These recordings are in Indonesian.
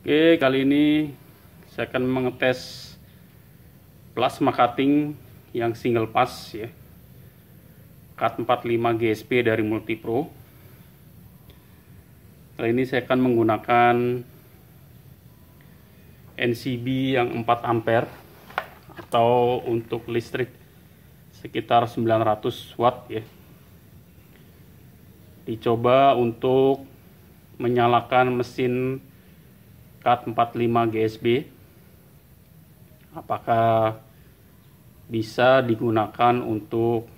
Oke, kali ini saya akan mengetes plasma cutting yang single pass ya. Cut 45 GSP dari Multipro. Kali ini saya akan menggunakan NCB yang 4 ampere atau untuk listrik sekitar 900 watt ya. Dicoba untuk menyalakan mesin cut 45 GSB. Apakah bisa digunakan untuk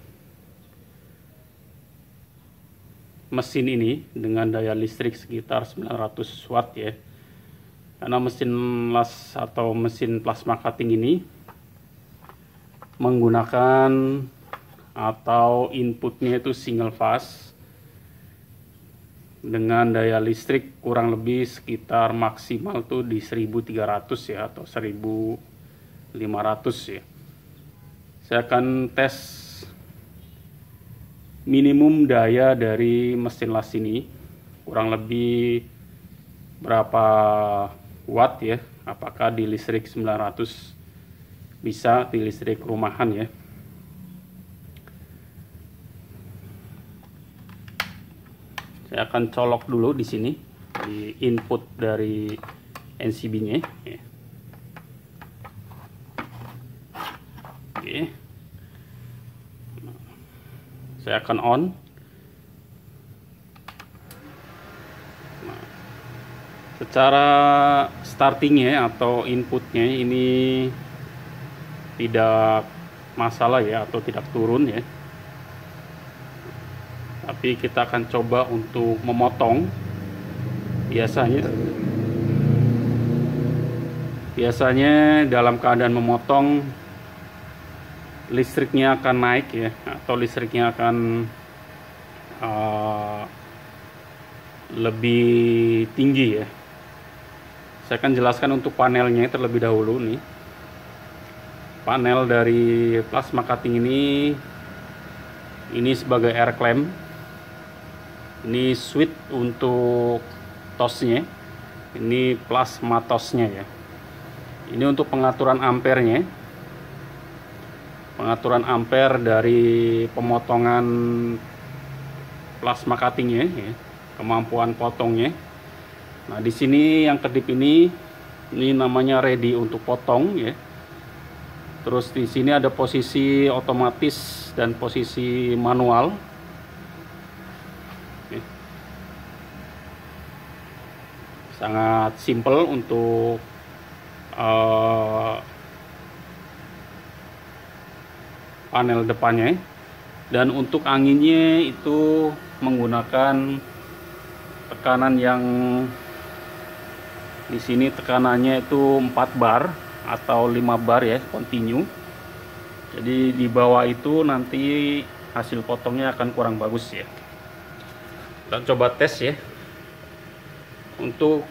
mesin ini dengan daya listrik sekitar 900 watt ya karena mesin las atau mesin plasma cutting ini menggunakan atau inputnya itu single phase dengan daya listrik kurang lebih sekitar maksimal tuh di 1300 ya atau 1500 ya. Saya akan tes minimum daya dari mesin las ini kurang lebih berapa watt ya apakah di listrik 900 bisa di listrik rumahan ya akan colok dulu di sini di input dari NCB nya ya. oke. Saya akan on. Secara startingnya atau inputnya ini tidak masalah ya atau tidak turun ya tapi kita akan coba untuk memotong. Biasanya biasanya dalam keadaan memotong listriknya akan naik ya atau listriknya akan uh, lebih tinggi ya. Saya akan jelaskan untuk panelnya terlebih dahulu nih. Panel dari plasma cutting ini ini sebagai air clamp ini switch untuk tosnya. Ini plasma tosnya ya. Ini untuk pengaturan ampernya. Pengaturan ampere dari pemotongan plasma cuttingnya ya, kemampuan potongnya. Nah di sini yang kedip ini ini namanya ready untuk potong ya. Terus di sini ada posisi otomatis dan posisi manual sangat simple untuk uh, panel depannya. Dan untuk anginnya itu menggunakan tekanan yang di sini tekanannya itu 4 bar atau 5 bar ya continue. Jadi di bawah itu nanti hasil potongnya akan kurang bagus ya. Kita coba tes ya untuk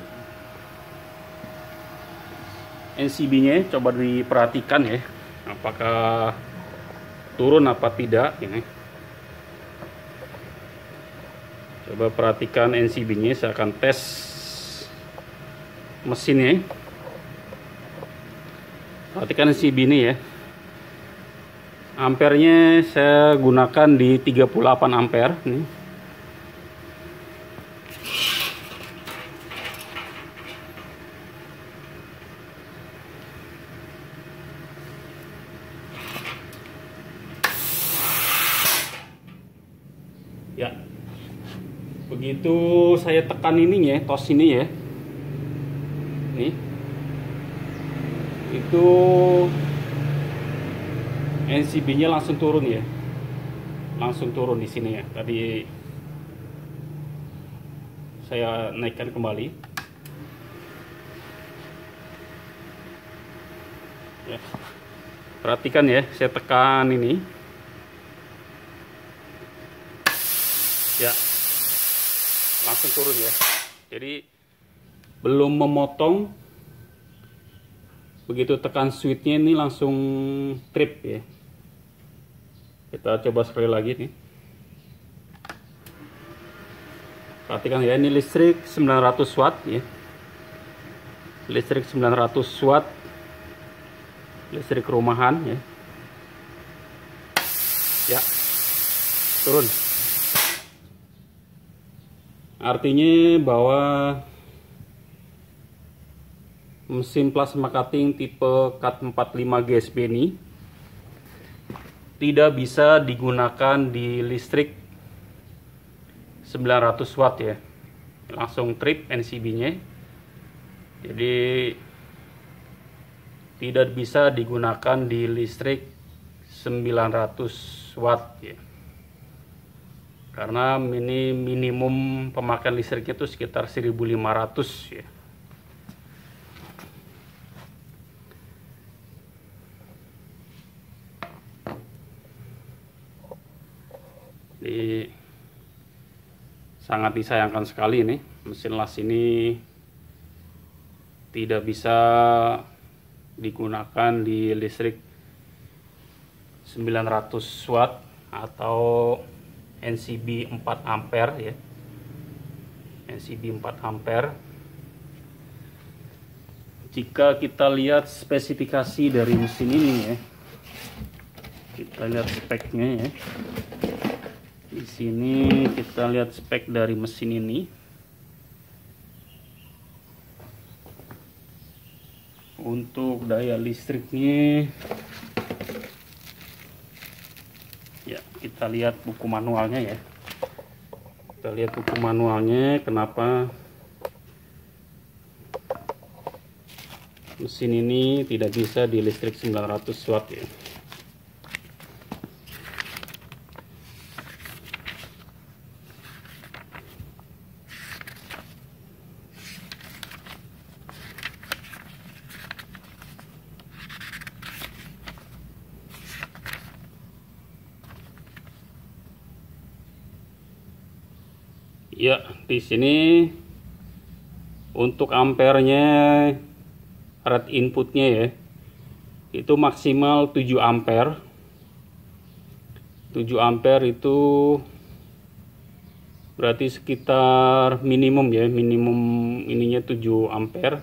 NCB nya coba diperhatikan ya. Apakah turun apa tidak ini. Coba perhatikan NCB nya saya akan tes mesinnya perhatikan NCB ini ya. Ampernya saya gunakan di 38 ampere nih ya. Begitu saya tekan ininya tos ini ya nih. Itu NCB nya langsung turun ya. Langsung turun di sini ya. Tadi saya naikkan kembali. Ya. perhatikan ya saya tekan ini ya. Langsung turun ya. Jadi belum memotong. Begitu tekan switchnya ini langsung trip ya. Kita coba sekali lagi nih. Perhatikan ya ini listrik 900 watt ya. Listrik 900 watt. Listrik rumahan ya. Ya. Turun artinya bahwa mesin plasma cutting tipe cut 45 GSB ini tidak bisa digunakan di listrik 900 watt ya. Langsung trip NCB nya jadi tidak bisa digunakan di listrik 900 watt ya karena ini minimum pemakaian listrik itu sekitar 1500 ya. Jadi sangat disayangkan sekali ini mesin las ini tidak bisa digunakan di listrik 900 watt atau NCB 4 ampere ya. NCB 4 ampere. Jika kita lihat spesifikasi dari mesin ini ya. Kita lihat speknya ya. Di sini kita lihat spek dari mesin ini. Untuk daya listriknya ya kita lihat buku manualnya ya. Kita lihat buku manualnya kenapa mesin ini tidak bisa di listrik 900 watt ya Ya, di sini untuk ampernya red inputnya ya. Itu maksimal 7 ampere. 7 ampere itu berarti sekitar minimum ya, minimum ininya 7 ampere.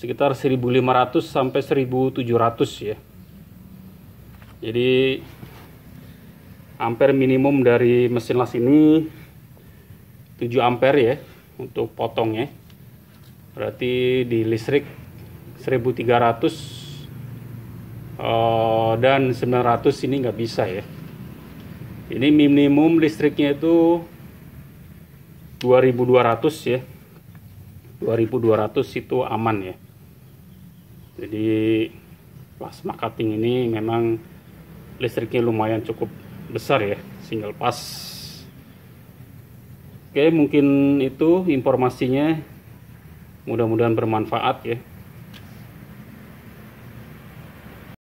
Sekitar 1500 sampai 1700 ya. Jadi ampere minimum dari mesin las ini 7 ampere ya untuk potongnya. Berarti di listrik 1300 uh, dan 900 ini nggak bisa ya. Ini minimum listriknya itu 2200 ya. 2200 itu aman ya. Jadi plasma cutting ini memang listriknya lumayan cukup besar ya single pass Oke, mungkin itu informasinya. Mudah-mudahan bermanfaat ya.